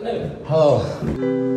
Hello.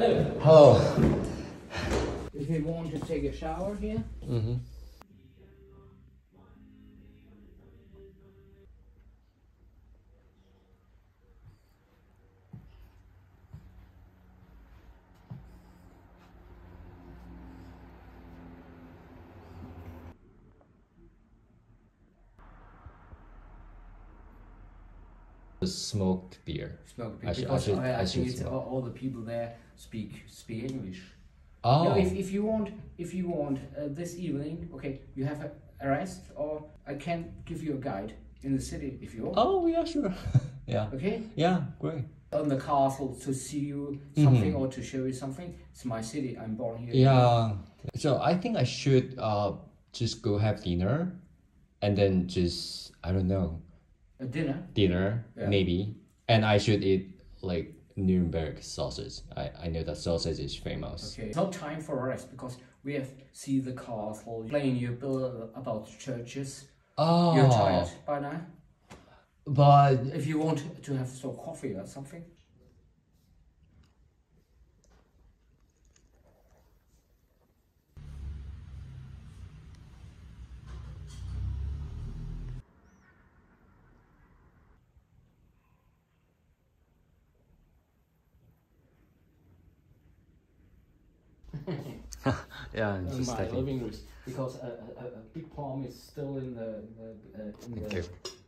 Hello. If you want to take a shower here, Mm-hmm. Smoked beer. smoke I should- I should- I, I think all, all the people there speak speak English. Oh. No, if, if you want if you want uh, this evening, okay, you have a, rest, or I can give you a guide in the city if you want. oh yeah, sure. yeah. Okay, Yeah, great. on the castle to see you something or to show you something. It's my city. I'm born here. Mm-hmm. Yeah. So I think I should uh just go have dinner, and then just I don't know A dinner. dinner Yeah. maybe, and I should eat like Nuremberg sausage. I I know that sausage is famous. Okay, no time for rest because we have see the castle, playing you bill about churches. Oh. You're ah. tired by now. But If you want to have some coffee or something. Yeah, in just my taking. living room because a, a, a a big palm is still in the, the uh, in Thank the you.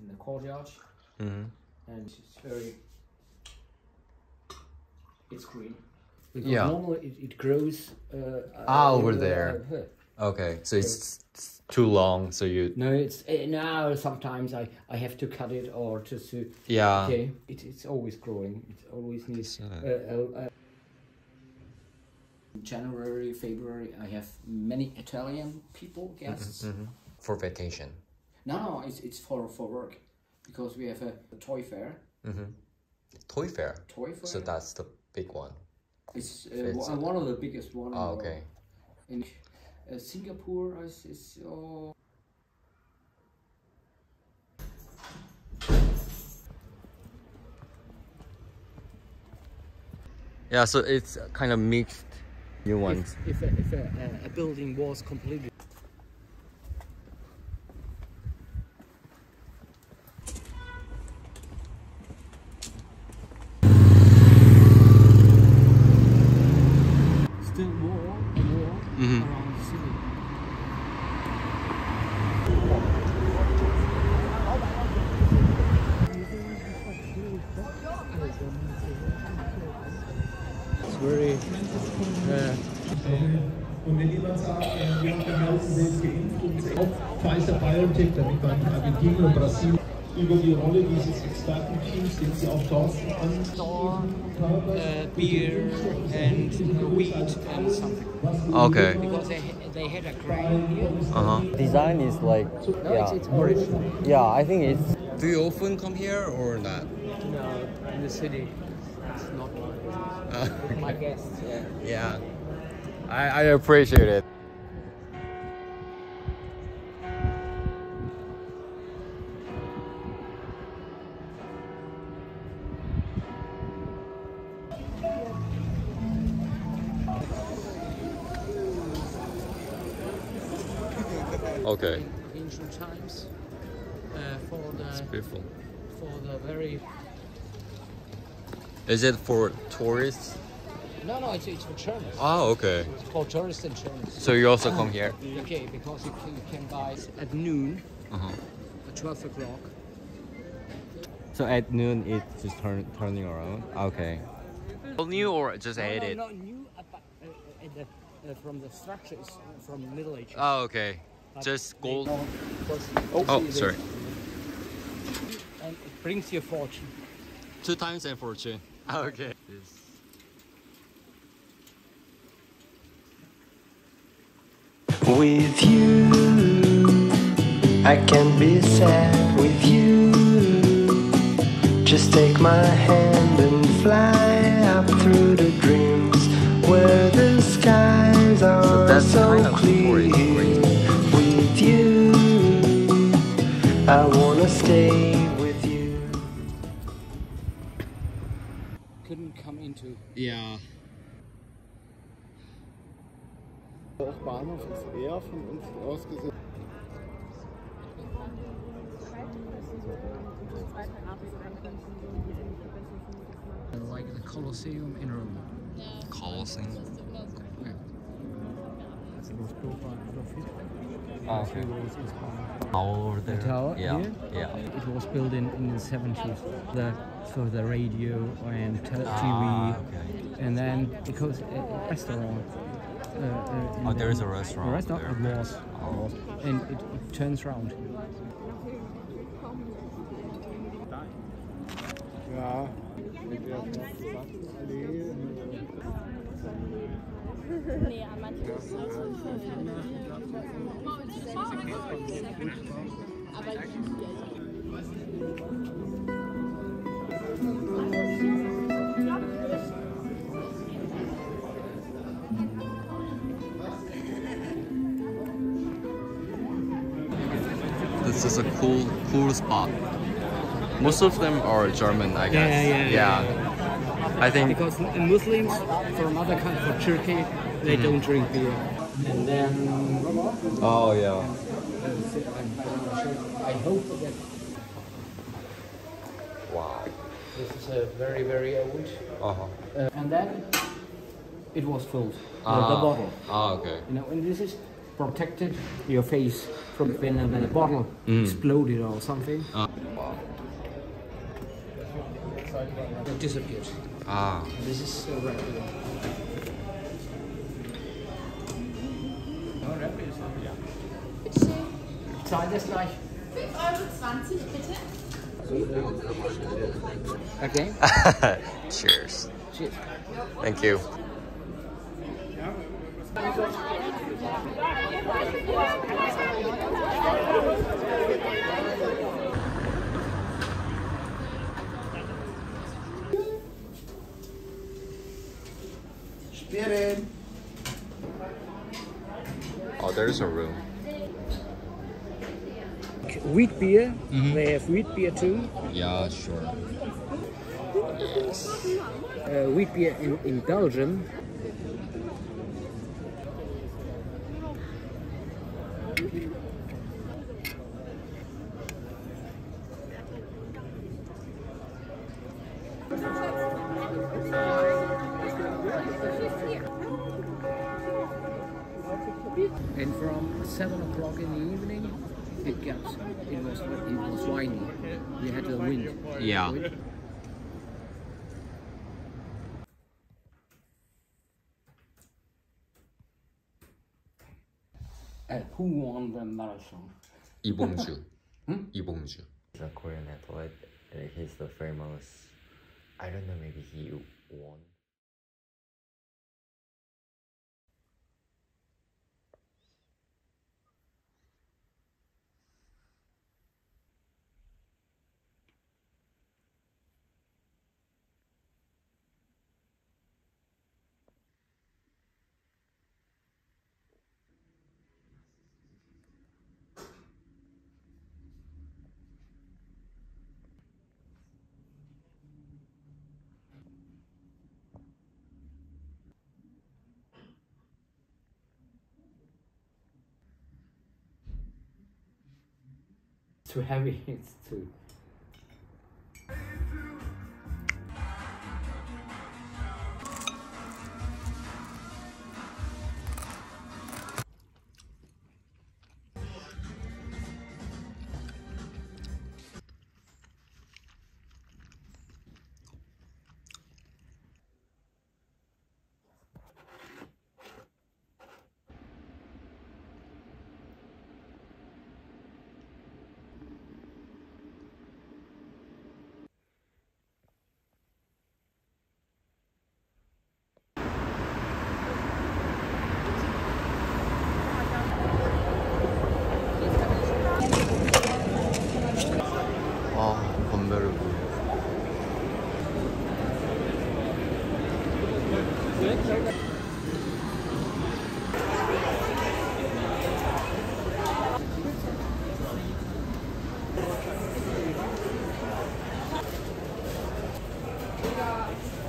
in the courtyard Mhm. and it's very it's green. Because Yeah. Normally it, it grows. Uh, Ah, uh, over uh, there. uh, Okay, so it's, it's too long, so you No, it's uh, now. Sometimes I, I have to cut it or just to. yeah. Okay, it, it's always growing. It always needs. Uh, uh, uh, January, February, I have many Italian people guests. Mhm. For vacation. No, no, it's it's for for work, because we have a, a toy fair. Toy fair. Toy fair. So that's the big one. it's, uh, it's- one, one of the biggest one. Oh, okay. In uh, Singapore, is is uh, Yeah, so it's kind of mixed new ones. if if a, if a, a, a building was completely. Still more and more Mhm. around the city. very. Uh, Und wenn jemand sagt, äh, wir verhalten sind geimpft und auch Pfizer BioNTech, damit waren in Argentinien und Brasilien über die Rolle dieses Expertenteams, den Sie auch dort an uh, beer and wheat and something. Okay. Because they, they had a grain here. Uh huh. Design is like No, yeah, it's, it's original. yeah. I think it's Do you often come here or not? No, in the city, it's not Uh, my guests. Yeah. yeah. I, I appreciate it. Okay, Ancient times uh, for the beautiful. for the very Is it for tourists? no no it's, it's for Germans. Oh, okay. It's for tourists and Germans. So you also come here? Okay, because you can, you can buy it at noon, Uh-huh. at 12 o'clock. so at noon it's just turn, turning around. Okay. New or just No, ate no, no, new uh, uh, uh, from the structures from Middle Ages. Oh, okay. But Just gold. don't- Oh, sorry. And it brings you fortune. Two times and fortune. Ah, okay. With you, I can be sad with you. Just take my hand and fly up through the dreams where the skies are that's so, kind of clear. Great. With you, I wanna stay with you. Couldn't come into. Yeah. Bahnhof ist eher von uns aus gesehen. Like the Colosseum in Rome. Colosseum. It was built by Adolf Oh, okay. He was inspired. All over there. tower yeah. here? Yeah. It was built in, in the 70s the, for the radio and te- TV. Ah, okay. And then because a, a restaurant. Uh, uh, Oh, there is a restaurant A restaurant there. it was, Oh. was. and it, it turns round. Ja, mit der Allee. Nee, an manchen Aber This is a cool, cool spot. Most of them are German, I guess. yeah, yeah. I think. Because Muslims from other countries, for Turkey, they don't drink beer. And then Oh yeah. I hope that Wow. this is a very, very old. Uh huh. Uh, and then it was filled, the- Ah. the bottle. Ah okay. You know, and this is protected your face from when when the bottle Mm. exploded or something. Ah. It disappeared. Ah. This is so rare. Zahl das gleich. 5,20 Euro bitte. Okay. Cheers. Cheers. Thank you. Spirit. Oh, there's a room. Wheat beer. They have wheat beer too. Yeah, sure. Uh, wheat beer in, in Belgium. Yeah. Who won the marathon? Lee Bong-ju. hmm? Lee Bong-ju. He's a Korean athlete. Uh, he's the famous. I don't know. Maybe he won. Too heavy. It's too. Yeah.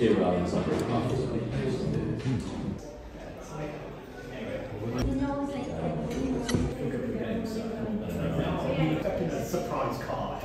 care about in some Surprise car.